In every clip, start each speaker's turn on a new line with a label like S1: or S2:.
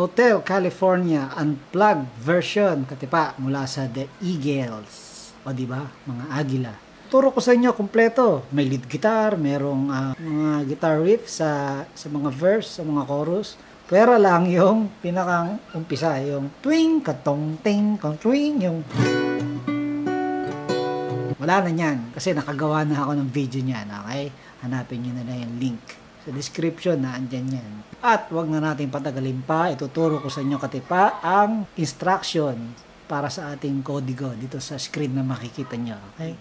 S1: Hotel California Unplugged version katipa mula sa The Eagles. O di ba? Mga agila. Turo ko sa inyo kompleto. May lead guitar, merong ah, mga guitar riff sa sa mga verse, sa mga chorus. Pero lang yung pinakang umpisa, yung twing, katong, ting, kong, twing, yung wala na yan. Kasi nakagawa na ako ng video niyan. Okay? Hanapin nyo na lang yung link. Sa description na andyan yan. At wag na natin patagalin pa. Ituturo ko sa inyo katipa ang instruction para sa ating kodigo dito sa screen na makikita nyo. Okay?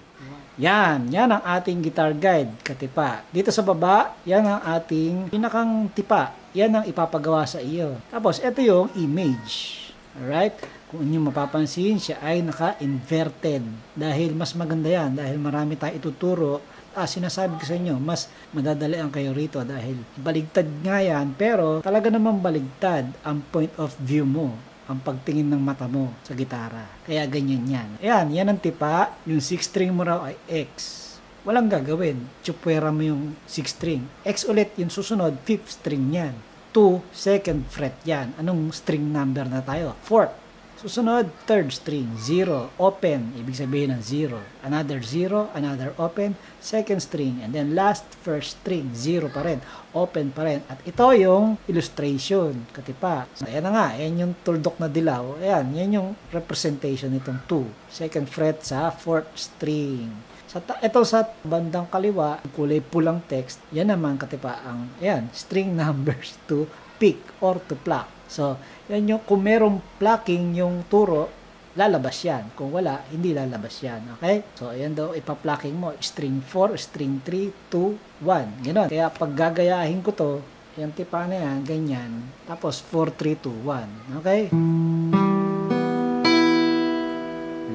S1: Yan, yan ang ating guitar guide, katipa. Dito sa baba, yan ang ating pinakang tipa. Yan ang ipapagawa sa iyo. Tapos, ito yung image. Alright? Kung inyo mapapansin, siya ay naka-inverted. Dahil mas maganda yan, dahil marami tayong ituturo. Ah, sinasabi ko sa inyo, mas madadalian kayo rito dahil baligtad nga yan, pero talaga naman baligtad ang point of view mo ang pagtingin ng mata mo sa gitara. Kaya ganyan yan. Ayan, yan ang tipa. Yung 6 string mo raw ay X. Walang gagawin. Chupwera mo yung 6 string. X ulit yung susunod, 5th string yan. 2, second fret yan. Anong string number na tayo? 4th. Susunod, third string, 0, open, ibig sabihin ng 0. Another 0, another open, second string, and then last, first string, 0 pa rin, open pa rin. At ito yung illustration, katipa. So, ayan na nga, ayan yung tuldok na dilaw. Ayan, yan yung representation nitong 2. Second fret sa fourth string. Sa ito sa bandang kaliwa, kulay pulang text, yan naman katipa ang, ayan, string numbers to pick or to pluck. So, yan yung, kung merong plucking yung turo, lalabas yan. Kung wala, hindi lalabas yan. Okay? So, ayan daw, ipa-plucking mo. String 4, string 3, 2, 1. Ganon. Kaya pag gagayahin ko to, yung tipa na yan, ganyan. Tapos 4, 3, 2, 1. Okay?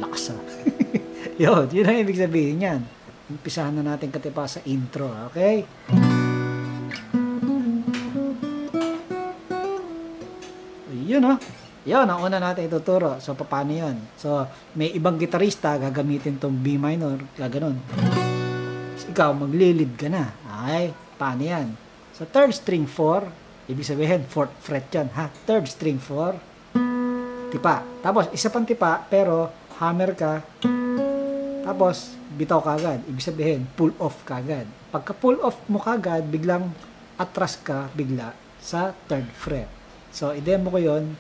S1: Lakas ah. yun, yun ang ibig sabihin yan. Umpisahan na natin katipa sa intro. Okay? Yun oh. Yun, ang una natin ituturo. So, paano yun? So, may ibang gitarista gagamitin tong B minor, gaganon. So, ikaw, maglilid ka na. Okay? Paano yan? So, third string 4, ibig sabihin, fourth fret yan, ha? Third string 4, tipa. Tapos, isa pang tipa, pero hammer ka, tapos, bitaw ka agad. Ibig sabihin, pull off ka agad. Pagka pull off mo kagad, biglang atras ka bigla sa third fret. So, i-demo ko yon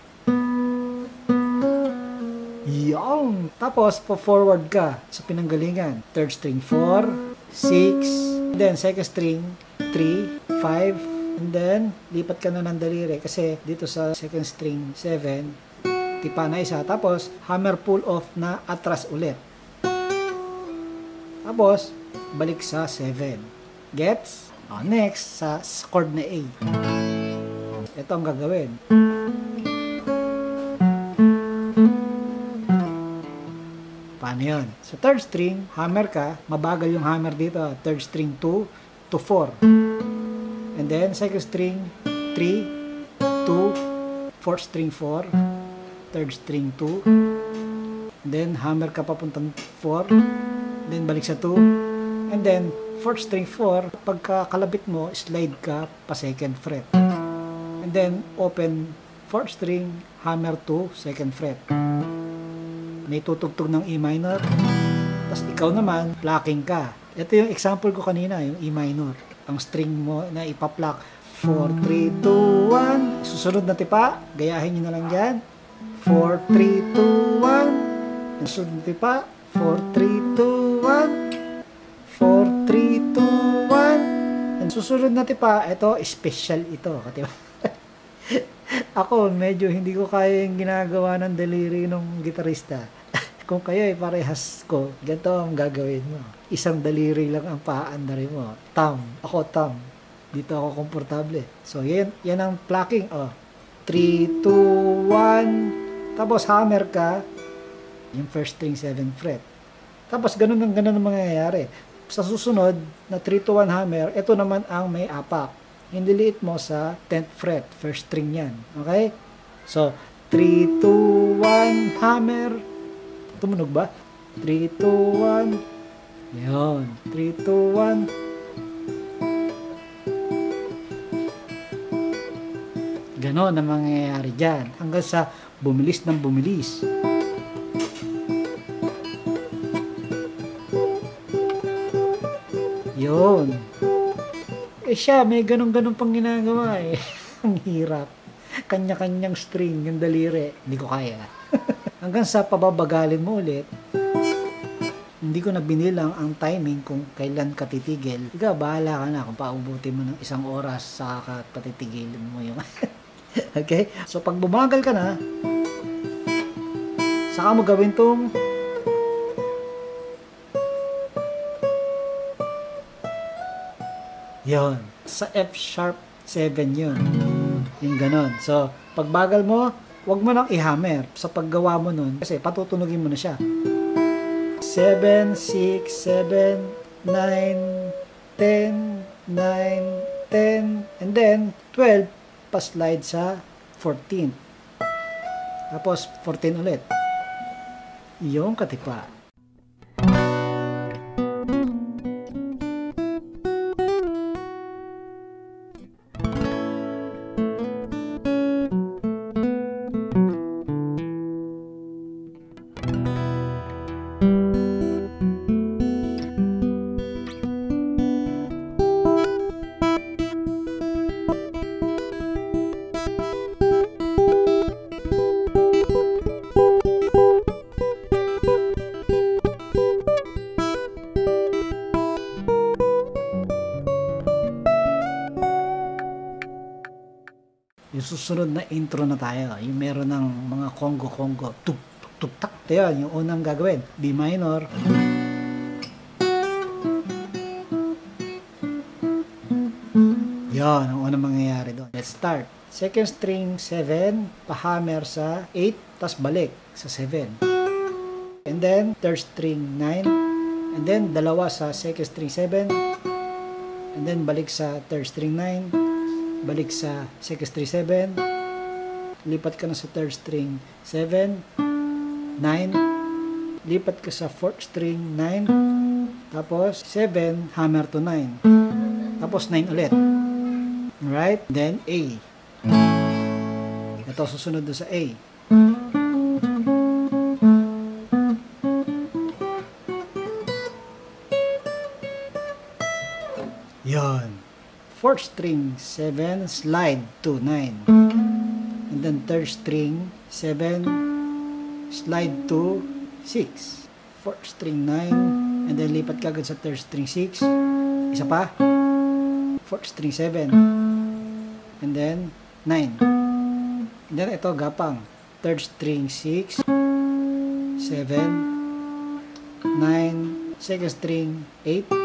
S1: Yung! Tapos, po-forward ka sa pinanggalingan. Third string, 4, 6, then second string, 3, 5, and then, lipat ka na ng daliri. Kasi, dito sa second string, 7, tipa na isa. Tapos, hammer pull off na atras ulit. Tapos, balik sa 7. Gets? Oh, next, sa chord na A. Ito ang gagawin. Paano yun? Sa third string, hammer ka, mabagal yung hammer dito. Third string 2 to 4. And then, second string 3, 2, fourth string 4, third string 2, and then hammer ka papuntang 4, then balik sa 2, and then fourth string 4, pagka kalabit mo, slide ka pa second fret. And then open fourth string, hammer to second fret. May tutugtog ng E minor. Tapos ikaw naman, plucking ka. Ito yung example ko kanina, yung E minor. Ang string mo na ipapluck. 4, 3, 2, 1. Susunod na tipa, gayahin nyo na lang dyan. 4, 3, 2, 1. Yung susunod na tipa, 4, 3, 2, 1. 4, 3, 2, 1. Ang susunod na tipa, ito, special ito. Diba? Ako, medyo hindi ko kaya yung ginagawa ng deliri ng gitarista. Kung kayo ay parehas ko, ganito ang gagawin mo. Isang daliri lang ang paandarin mo. Thumb. Ako thumb. Dito ako komportable. So, yan, yan ang plucking. Oh. 3, 2, 1. Tapos hammer ka. Yung first string 7 fret. Tapos ganun ang ganun ang mangyayari. Sa susunod na 3 to 1 hammer, ito naman ang may apak. Indiliit mo sa 10th fret, first string yan. Okay? So, 3, 2, 1, hammer. Tumunog ba? 3, 2, 1. Yun. 3, 2, 1. Ganon ang mangyayari dyan. Hanggang sa bumilis ng bumilis. Yun. Eh siya, may ganun-ganun pang ginagawa eh. Ang hirap. Kanya-kanyang string, yung daliri. Hindi ko kaya. Hanggang sa pababagalin mo ulit, hindi ko na binilang ang timing kung kailan ka titigil. Ikaw, bahala ka na kung paubutin mo ng isang oras sa patitigilin mo yung... okay? So, pag bumagal ka na, saka mo gawin tong Yon. Sa F sharp 7 yun. Yung ganon. So, pag bagal mo, wag mo nang i-hammer sa paggawa mo nun. Kasi patutunugin mo na siya. 7, 6, 7, 9, 10, 9, 10, and then 12, pa-slide sa 14. Tapos 14 ulit. Yung katipa. Tuk tuk tak. Ito yun, yung unang gagawin. B minor. Yon, ang unang mangyayari doon. Let's start. Second string 7, pa-hammer sa 8, tas balik sa 7. And then, third string 9, and then dalawa sa second string 7, and then balik sa third string 9, balik sa second string 7 lipat ka na sa third string 7 9 lipat ka sa fourth string 9 tapos 7 hammer to 9 tapos 9 ulit. Right then A. Ito susunod sa A. Yon fourth string 7 slide to 9 and third string 7 slide to 6 fourth string 9 and then lipat ka agad sa third string 6 isa pa. Fourth string 7 and then 9 and then ito gapang. Third string 6 7 9 second string 8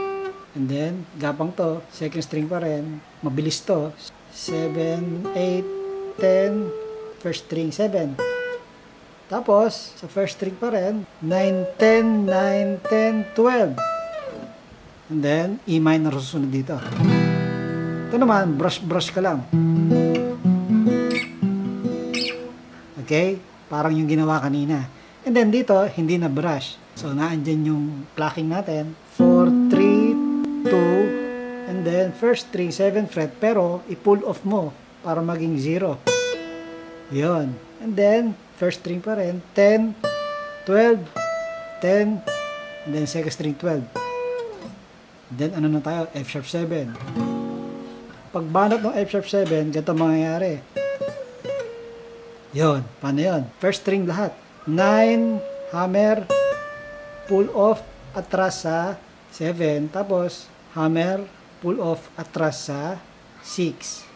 S1: And then, gapang to, second string pa rin. Mabilis to. 7, 8, 10, first string 7. Tapos, sa first string pa rin, 9, 10, 9, 10, 12. And then, E minor susunod dito. Ito naman, brush-brush ka lang. Okay? Parang yung ginawa kanina. And then dito, hindi na brush. So, naandyan yung plucking natin. 4, 3, 2, and then first string 7 fret, pero i-pull off mo para maging 0. Yun. And then, first string pa rin, 10, 12, 10, and then second string 12. And then, ano na tayo? F sharp 7. Pag banat ng F sharp 7, ganito mangyayari. Yun. Paano yun? First string lahat. 9, hammer, pull off, atras sa 7. Tapos, hammer, pull off, atras sa 6.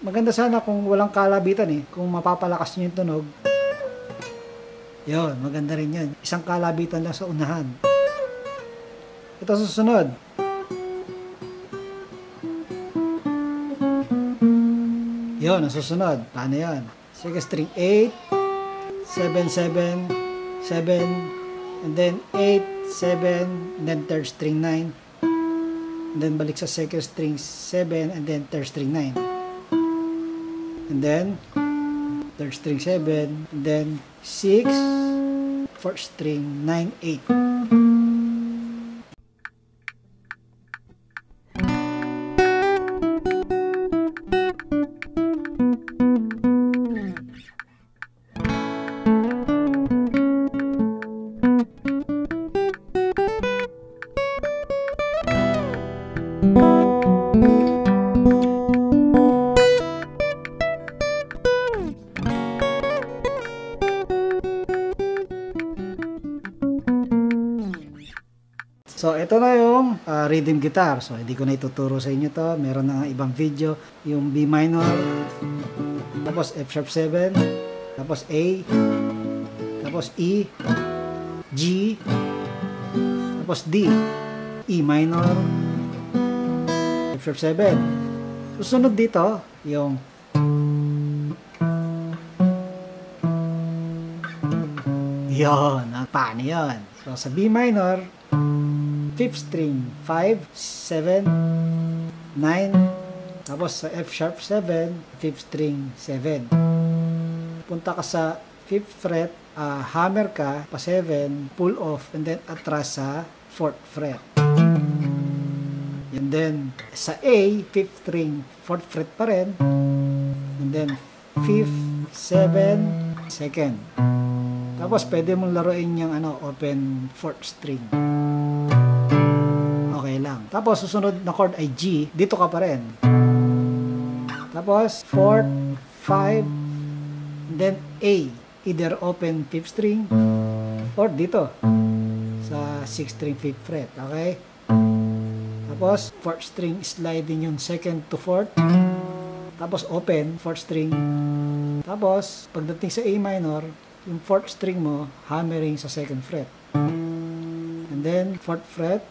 S1: Maganda sana kung walang kalabitan eh. Kung mapapalakas nyo yung tunog. Yun, maganda rin yun. Isang kalabitan lang sa unahan. Ito susunod. Yun, ang susunod. Paano yun? Second string 8, 7, 7, 7, and then 8, 7, and then third string 9, and then balik sa second string 7, and then third string 9. And then, third string 7, and then 6, fourth string 9, 8. Rhythm guitar. So, hindi ko na ituturo sa inyo to. Meron na ibang video. Yung B minor, tapos F sharp 7, tapos A, tapos E, G, tapos D, E minor, F sharp 7. Susunod dito, yung Yon, ang paano yun? So, sa B minor, 5th string, 5, 7, 9, tapos sa F sharp 7, 5th string, 7. Punta ka sa 5th fret, uh, hammer ka, pa 7, pull off, and then atras sa 4th fret. And then, sa A, 5th string, 4th fret pa rin, and then 5th, 7, 2nd. Tapos, pwede mong laruin yung ano, open fourth string. Lang. Tapos, susunod na chord ay G. Dito ka pa rin. Tapos, fourth, five, then A. Either open fifth string or dito sa sixth string fifth fret. Okay? Tapos, fourth string sliding yung second to fourth. Tapos, open, fourth string. Tapos, pagdating sa A minor, yung fourth string mo, hammering sa second fret. And then, fourth fret,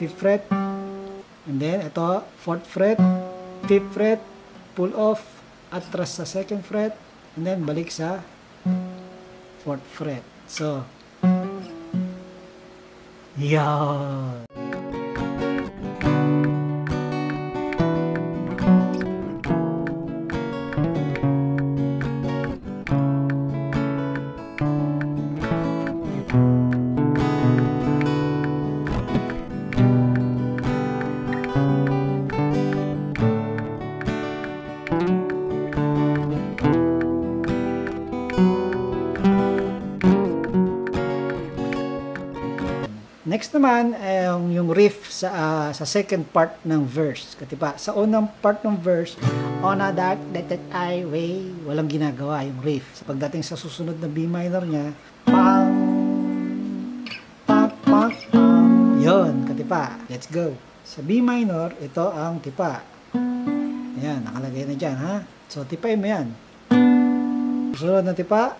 S1: fifth fret, and then, ito, fourth fret, fifth fret, pull off, atras sa second fret, and then, balik sa fourth fret. So, yeah. Naman, ay yung, yung riff sa uh, sa second part ng verse. Katipa, sa unang part ng verse, On a dark that highway, walang ginagawa yung riff. Sa pagdating sa susunod na B minor niya, pang, pang, pang, pang. Yun, katipa. Let's go. Sa B minor, ito ang tipa. Ayan, nakalagay na dyan, ha? So, tipay mo yan. Susunod na tipa.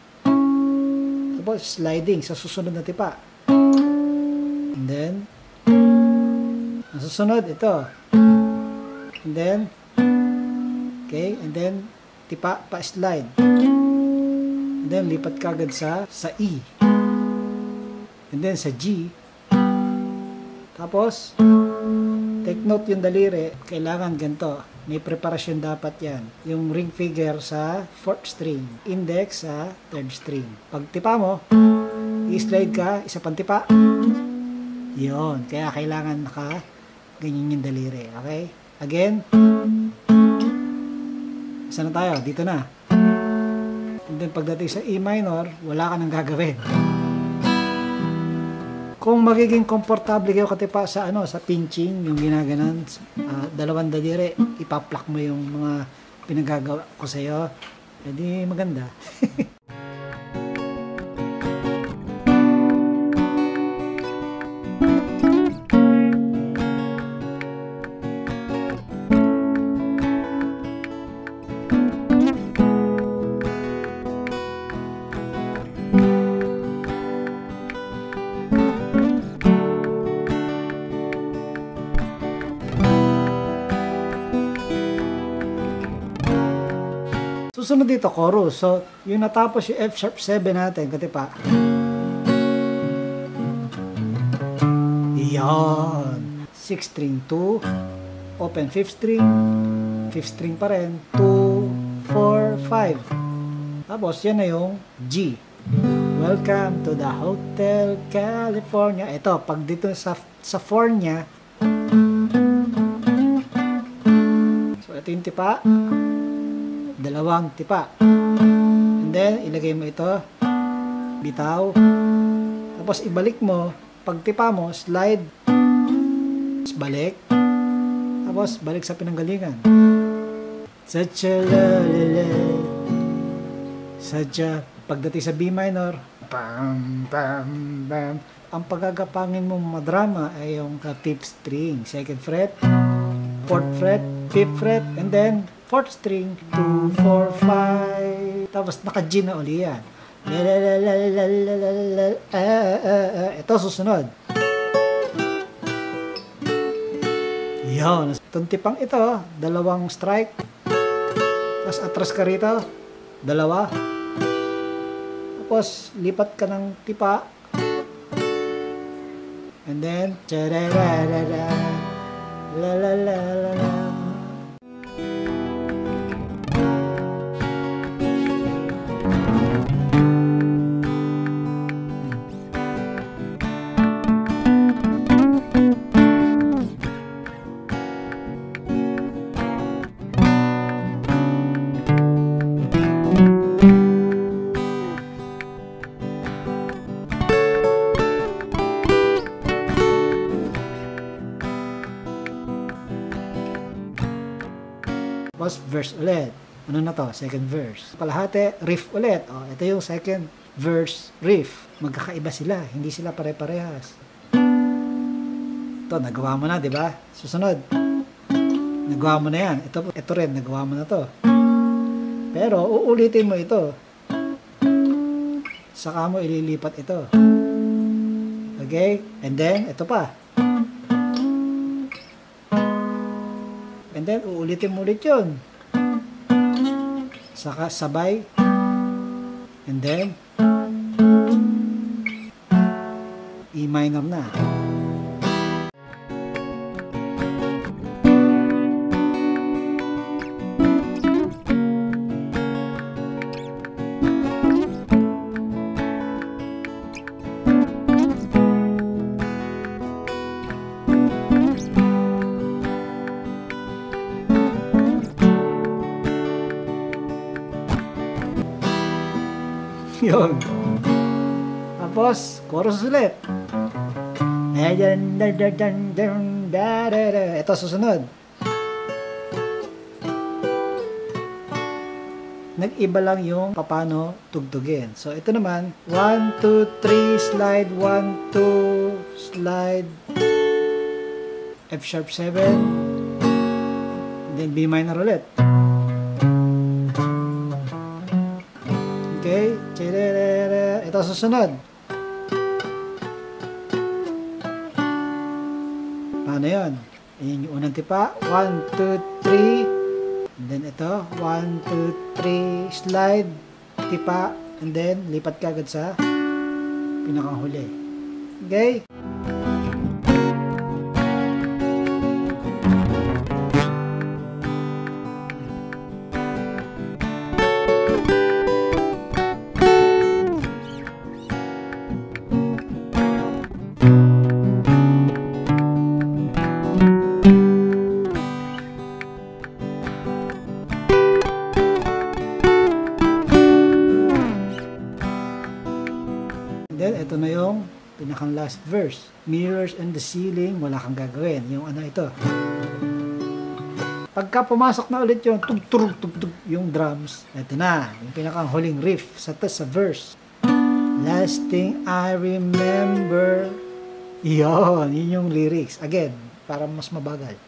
S1: Tapos, sliding sa susunod na tipa. And then, ang susunod, ito. And then, okay, and then, tipa, pa-slide. And then, lipat ka agad sa, sa E. And then, sa G. Tapos, take note yung daliri, kailangan ganito. May preparasyon dapat yan. Yung ring finger sa 4th string. Index sa 3rd string. Pag tipa mo, i-slide ka, isa pang tipa. Yun. Kaya kailangan naka ganyan yung daliri. Okay? Again. Saan na tayo? Dito na. And then pagdating sa E minor, wala ka nang gagawin. Kung magiging komportable kayo katipa sa ano sa pinching, yung ginaganon, uh, dalawang daliri, ipaplak mo yung mga pinagagawa ko sa iyo, edi maganda. Susunod dito, chorus. So, yung natapos yung F sharp 7 natin, katipa. Yan. 6 string 2, open 5th string, 5th string pa rin, 2, 4, 5. Tapos, yan na yung G. Welcome to the Hotel California. Ito, pag dito sa, sa 4 niya, so ito yung tipa dalawang tipa. And then, ilagay mo ito, bitaw. Tapos, ibalik mo, pag tipa mo, slide, tapos balik, tapos balik sa pinanggalingan. Such a lalala, such a, pagdating sa B minor, bam, bam, bam, ang pagagapangin mo madrama ay yung ka fifth string, second fret, fourth fret, fifth fret, and then fourth string, 2, 4, 5. Tapos naka-G na uli yan. Ito susunod. Yun. Itong tipang ito, dalawang strike. Tapos atras ka rito, dalawa. Tapos lipat ka ng tipa. And then, la la la la la. Tapos verse ulit. Ano na to? Second verse. Palahati, riff ulit. O, ito yung second verse, riff. Magkakaiba sila. Hindi sila pare-parehas. Ito, nagawa mo na, di ba? Susunod. Nagawa mo na yan. Ito, ito rin, nagawa mo na to. Pero, uulitin mo ito. Saka mo ililipat ito. Okay? And then, ito pa. And then, uulitin mo ulit yun. Saka sabay. And then, E minor na. Yun. Tapos, chorus ulit. Ito, susunod. Nag-iba lang yung papano tugtugin. So, ito naman, 1, 2, 3, slide, 1, 2, slide, F sharp 7, then B minor ulit. Ito susunod. Paano yun? Ayan yung unang tipa. 1, 2, 3. And then ito. 1, 2, 3. Slide. Tipa. And then, lipat ka agad sa pinakang huli. Okay? Verse. Mirrors and the ceiling, wala kang gagawin. Yung ano ito. Pagka pumasok na ulit yung tug tug tug tug yung drums, ito na, yung pinakang huling riff sa, sa verse. Last thing I remember, yon, yun yung lyrics. Again, para mas mabagal.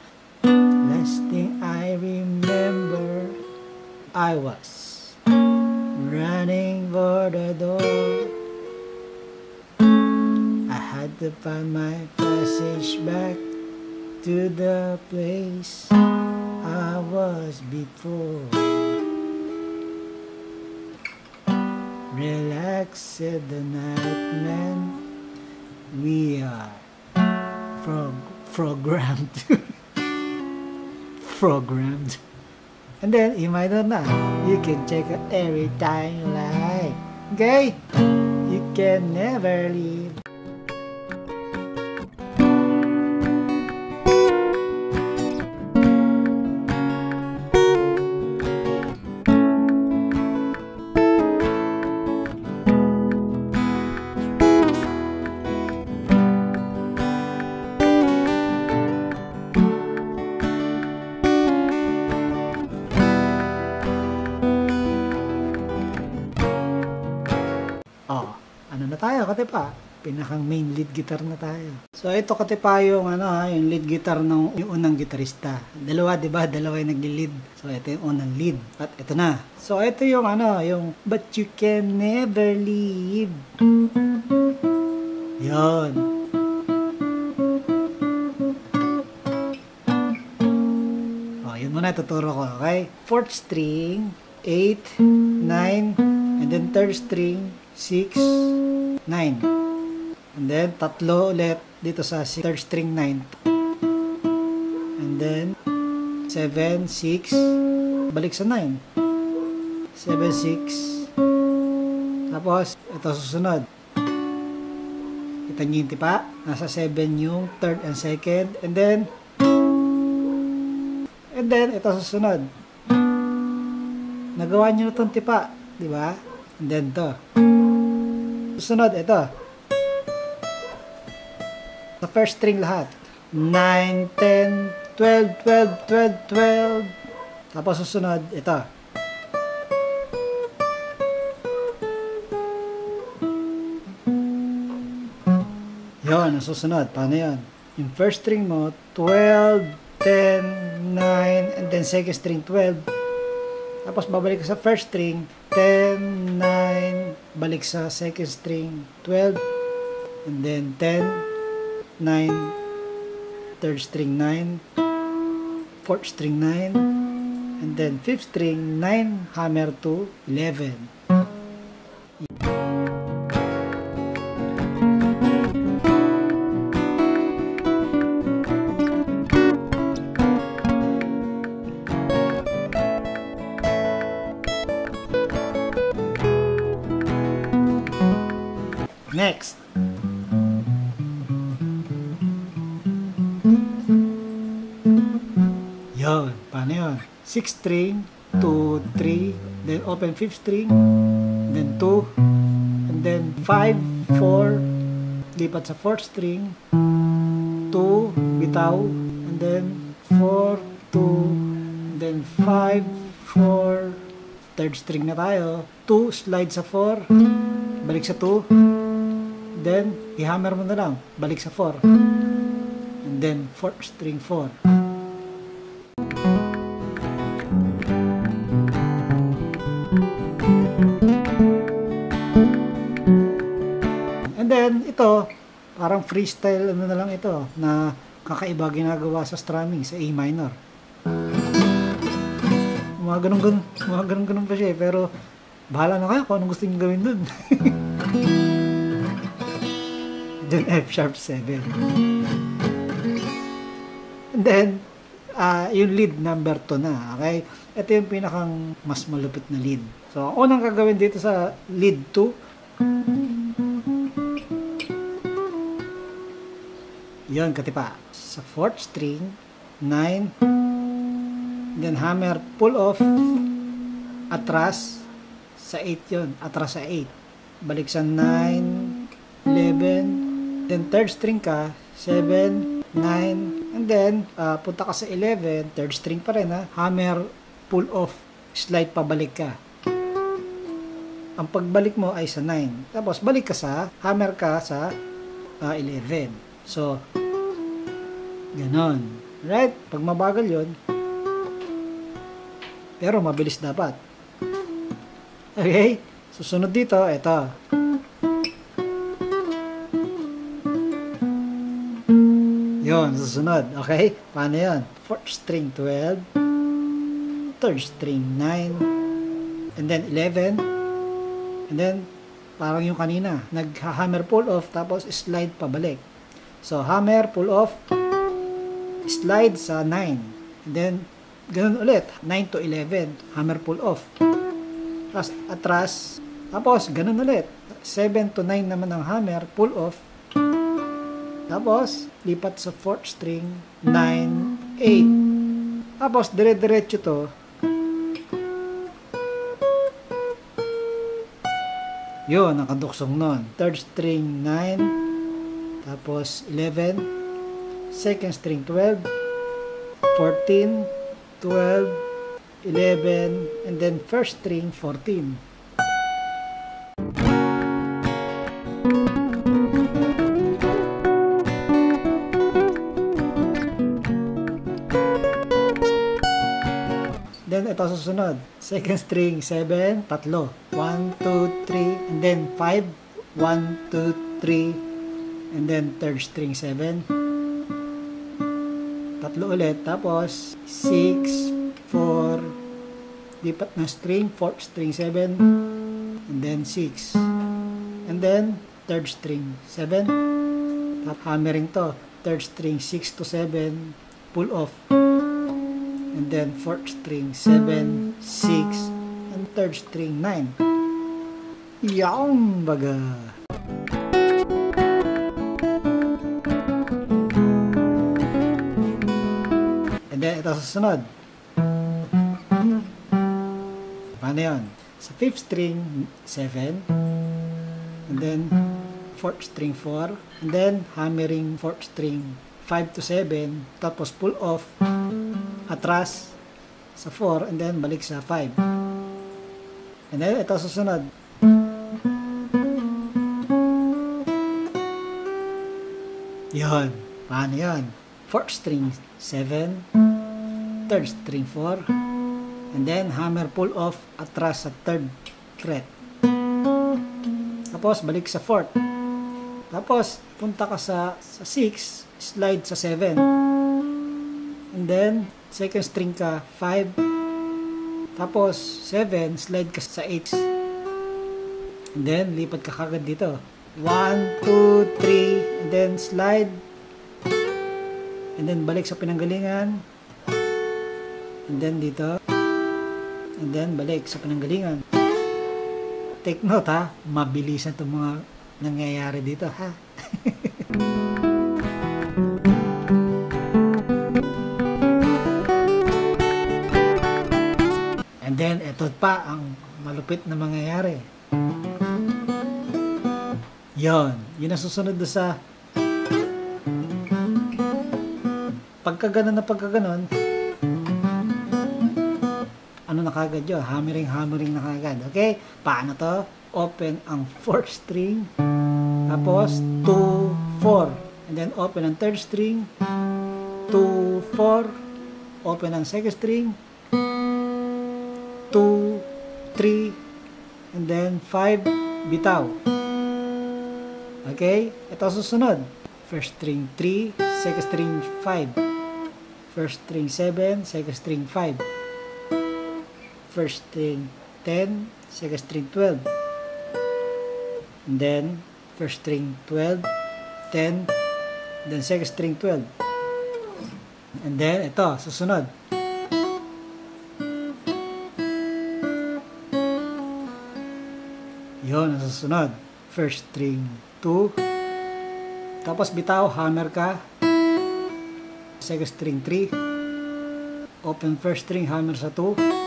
S1: Last thing I remember, I was running for the door. To find my passage back to the place I was before. Relax, said the night man. We are prog- programmed. programmed. And then, you might not know. You can check it every time you like. Okay? You can never leave. Pinakang main lead guitar na tayo. So ito katipa yung ano ha, yung lead guitar ng yung unang gitarista. Dalawa 'di ba? Dalawa yung nagli-lead. So ito yung unang lead. At ito na. So ito yung ano, yung But You Can Never Leave. Yon. Oh, yun muna tuturo ko, okay? Fourth string, 8, 9, and then third string, 6, 9. And then, tatlo ulit dito sa third string 9. And then, 7, 6, balik sa 9. 7, 6. Tapos, ito susunod. Kita niyo yung tipa. Nasa 7 yung third and second. And then, and then, ito susunod. Nagawa niyo na itong tipa. Di ba? And then, to. Susunod, ito. Sa first string lahat. 9, 10, 12, 12, 12, 12. Tapos susunod, ito. Yon, ang susunod. Paano yon? Yung first string mo, 12, 10, 9, and then second string, 12. Tapos babalik sa first string, 10, 9, balik sa second string, 12, and then 10, 9, third string 9, fourth string 9, and then fifth string 9, hammer to 11. 6 string, 2, 3, then open 5th string, then 2, and then 5, 4, lipat sa 4th string, 2, bitaw, and then 4, 2, and then 5, 4, third string na tayo, 2, slide sa 4, balik sa 2, then i-hammer mo na lang, balik sa 4, and then 4th string 4. Freestyle ano na lang ito, na kakaiba ginagawa sa strumming, sa A minor. Mga ganun ganun, mga ganun ganun pa siya eh, pero bahala na kayo kung anong gusto niyo gawin dun. then F sharp 7. And then, ah yung lead number 2 na, okay? Ito yung pinakang mas malupit na lead. So, ang unang gagawin dito sa lead 2, Yon, katipa. Sa fourth string, 9, then hammer, pull off, atras, sa 8 yon atras sa 8. Balik sa 9, 11, then third string ka, 7, 9, and then, ah, punta ka sa 11, third string pa rin ha, hammer, pull off, slide pabalik ka. Ang pagbalik mo ay sa 9. Tapos, balik ka sa, hammer ka sa ah, 11. So, ganon. Right? Pag mabagal yon pero mabilis dapat. Okay? Susunod dito, ito. Yon, susunod. Okay? Paano yon? Fourth string 12, third string 9, and then 11, and then parang yung kanina, nag-hammer pull off tapos slide pabalik. So, hammer, pull off, slide sa 9. And then, ganun ulit, 9 to 11, hammer pull off. Tapos, atras, tapos, ganun ulit, 7 to 9 naman ang hammer, pull off. Tapos, lipat sa 4th string, 9, 8. Tapos, dire-diretso to, Yun, ang kaduksong nun. Third string, 9. Tapos, 11 second string 12, 14, 12, 11, and then first string 14. Then ito susunod, second string 7, tatlo. 1, 2, 3, and then 5, 1, 2, 3, and then third string 7. Tatlo ulit. Tapos, 6, 4, lipat na string, fourth string, 7, and then 6. And then, third string, 7. Tap hammering to. Third string, 6 to 7, pull off. And then fourth string 7, 6, and third string 9. Yaong baga. Ito susunod. Paano yun? Sa fifth string, 7. And then fourth string 4. And then hammering fourth string 5 to 7. Tapos pull off atras sa 4 and then balik sa 5. And then ito susunod. Yon. Paano yon? Fourth string 7, third string 4, and then hammer pull off atras sa third fret. Tapos balik sa fourth. Tapos punta ka sa sa 6, slide sa 7. And then second string ka 5. Tapos 7, slide ka sa 8. And then lipat ka kagad dito. 1, 2, 3, and then slide. And then balik sa pinanggalingan. And then dito. And then balik sa pinanggalingan. Take note ha, mabilisan itong mga nangyayari dito ha. And then, ito pa ang malupit na mangyayari. Yon, yun ang susunod sa pagkaganon na pagkaganon, ano na kagad yun? Hammering, hammering na kagad. Okay? Paano to? Open ang fourth string, tapos 2, 4. And then open ang third string, 2, 4. Open ang second string, 2, 3, and then 5, bitaw. Okay? Ito susunod. First string 3, second string 5. First string 7, second string 5. First string 10, second string 12. And then, first string 12, 10, then second string 12. And then, ito, susunod. Yun, ang susunod. First string 2. Tapos bitaw, hammer ka. Second string 3. Open first string, hammer sa 2.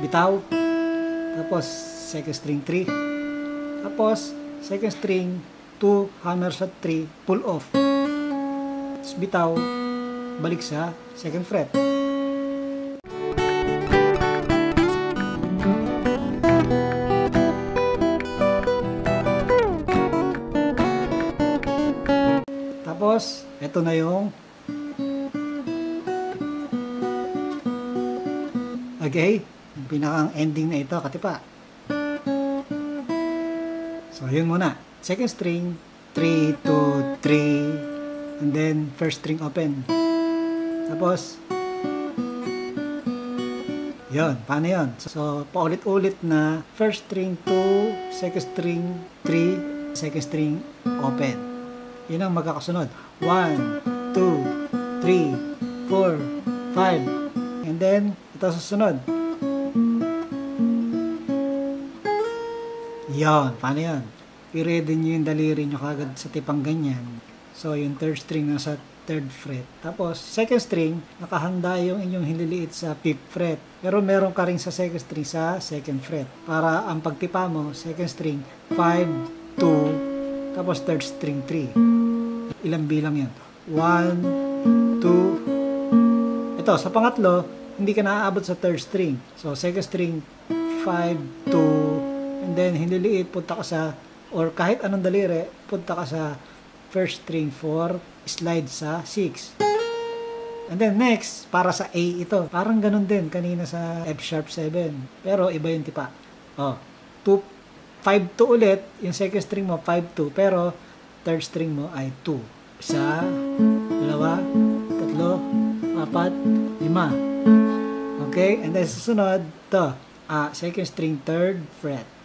S1: Bitaw. Tapos second string 3. Tapos second string 2, hammer sa 3, pull off. Tapos bitaw, balik sa second fret. Tapos, ito na yung Okay? Yung pinakang ending na ito, katipa. So, yun muna. Second string, 3, 2, 3, and then first string open. Tapos, yun, paano yun? So, paulit-ulit na first string 2, second string 3, second string open. Yun ang magkakasunod. 1, 2, 3, 4, 5, and then, ito susunod. Yan, paano yan? I-ready nyo yung daliri nyo kagad sa tipang ganyan. So, yung third string nasa third fret. Tapos, second string, nakahanda yung inyong hililiit sa fifth fret. Pero meron ka rin sa second string sa second fret. Para ang pagtipa mo, second string, 5, 2, tapos third string, 3. Ilang bilang yan? 1, 2, ito, sa pangatlo, hindi ka naaabot sa third string. So, second string, 5, 2, and then hiniliit, punta ka sa, or kahit anong daliri, punta ka sa first string 4, slide sa 6. And then next, para sa A ito. Parang ganun din kanina sa F sharp 7. Pero iba yung tipa. Oh, 2, 5 2 ulit. Yung second string mo 5 2. Pero third string mo ay 2. Isa, dalawa, tatlo, apat, lima. Okay? And then susunod, to. Ah, second string, third fret.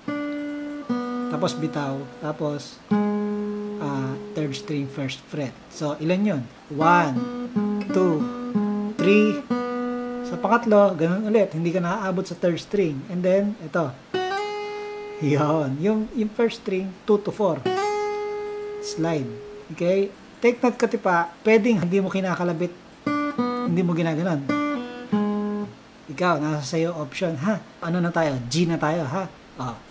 S1: Tapos bitaw. Tapos ah, third string, first fret. So, ilan yon? 1, 2, 3. Sa pangatlo, ganun ulit. Hindi ka naaabot sa third string. And then, ito. Yon. Yung, yung first string, 2 to 4. Slide. Okay? Take note ka tipa, pwedeng hindi mo kinakalabit, hindi mo ginaganon. Ikaw, nasa sa'yo option, ha? Ano na tayo? G na tayo, ha? Oh.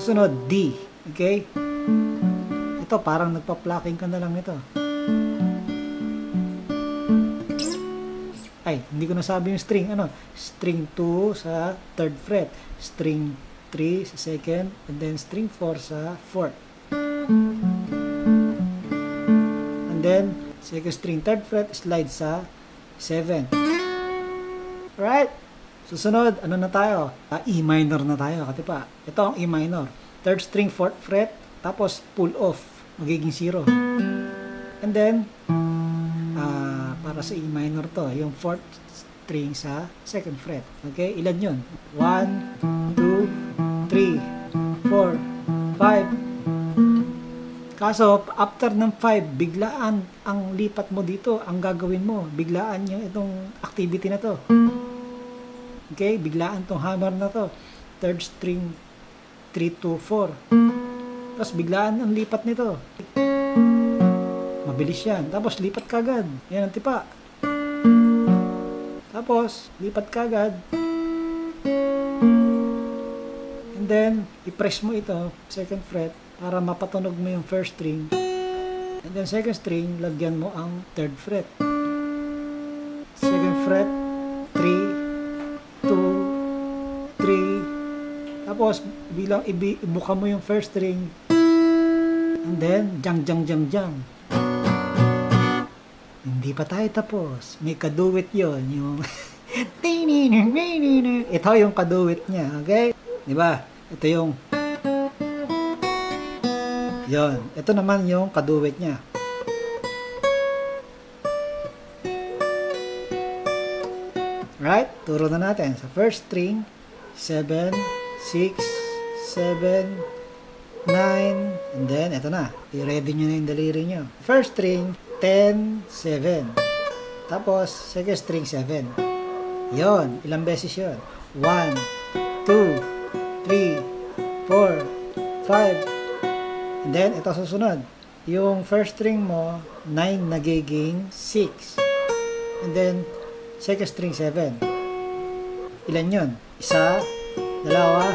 S1: Susunod, D. Okay? Ito, parang nagpa-plucking ka na lang nito. Ay, hindi ko nasabi yung string. Ano? String 2 sa third fret. String 3 sa second. And then string 4 sa fourth. And then, second string third fret slide sa 7. Alright? Susunod, ano na tayo? Ah, E minor na tayo, katipa. Ito ang E minor. Third string, fourth fret, tapos pull off, magiging 0. And then, ah, para sa E minor to, yung fourth string sa second fret. Okay, ilan yun? 1, 2, 3, 4, 5. Kaso, after ng 5, biglaan ang lipat mo dito, ang gagawin mo, biglaan yung itong activity na to. Okay, biglaan tong hammer na to. Third string 3 to 4. Tapos biglaan ang lipat nito. Mabilis yan. Tapos lipat kagad. Yan ang tipa. Tapos lipat kagad. And then, i-press mo ito, second fret, para mapatunog mo yung first string. And then second string, lagyan mo ang third fret. Second fret, 3, Tapos, bilang ibuka mo yung first string. And then, jang, jang, jang, jang. Hindi pa tayo tapos. May kaduwit yon Yung, ito yung kaduwit niya. Okay? Di ba? Ito yung, yon Ito naman yung kaduwit niya. Right? Turo na natin. Sa first string, 7, 6, 7, 9, and then, ito na. I-ready nyo na yung daliri nyo. First string, 10, 7. Tapos, second string, 7. Yon, ilang beses yon? 1, 2, 3, 4, 5. And then, ito susunod. Yung first string mo, 9 nagiging 6. And then, second string 7. Ilan yon? Isa, dalawa,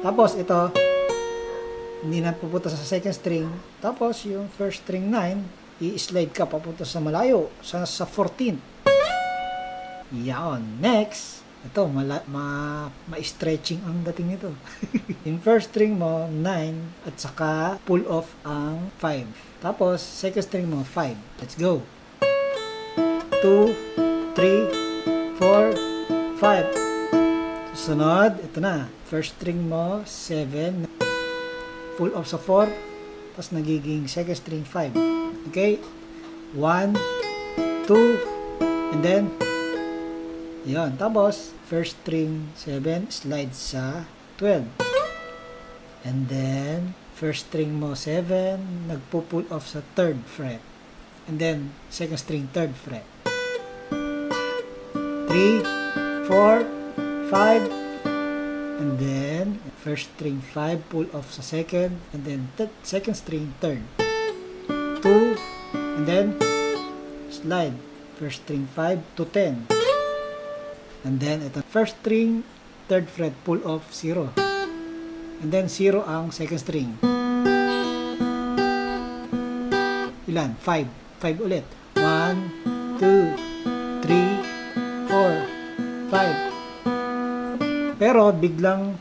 S1: tapos ito, hindi na pupunta sa second string. Tapos yung first string 9, i-slide ka papunta sa malayo, sa, sa 14. Yan. Next, ito, mala, ma, ma-stretching ang dating nito. yung first string mo, 9, at saka pull off ang 5. Tapos, second string mo, 5. Let's go. 2, 3, 4, 5. Susunod, ito na. First string mo, 7. Pull off sa 4. Tapos nagiging second string 5. Okay? 1, 2, and then, yun. Tapos, first string 7, slide sa 12. And then, first string mo 7, nagpo-pull off sa third fret. And then, second string third fret. 3, 4, 5, and then first string 5 pull off sa second, and then th- second string third. 2, and then slide. First string 5 to 10. And then ito first string third fret pull off 0. And then 0 ang second string. Ilan? 5. 5 ulit. 1, 2, 3, 4, 5. Pero biglang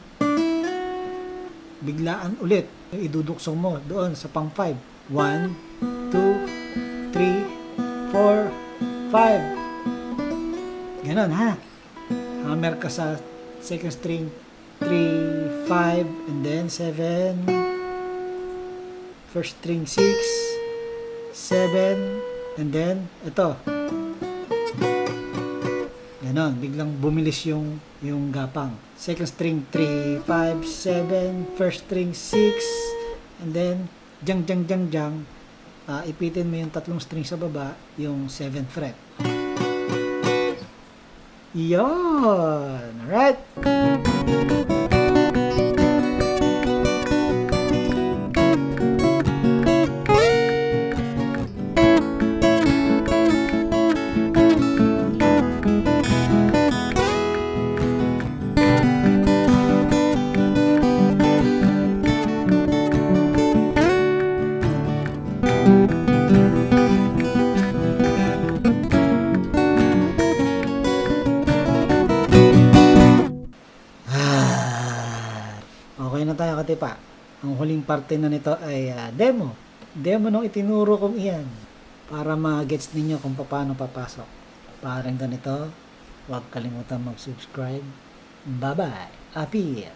S1: biglaan ulit. iduduksong mo doon sa pang 5. 1, 2, 3, 4, 5. Ganon ha. Hammer ka sa second string 3, 5, and then 7. First string 6, 7, and then ito. Ganon, biglang bumilis yung yung gapang. Second string 3, 5, 7, first string 6, and then jang jang jang jang uh, ipitin mo yung tatlong string sa baba, yung 7th fret. Yon! Alright? Huling parte na nito ay ah, demo. Demo nung itinuro kong iyan para ma-gets ninyo kung paano papasok. Parang ganito, huwag kalimutan mag-subscribe. Bye-bye. Appear.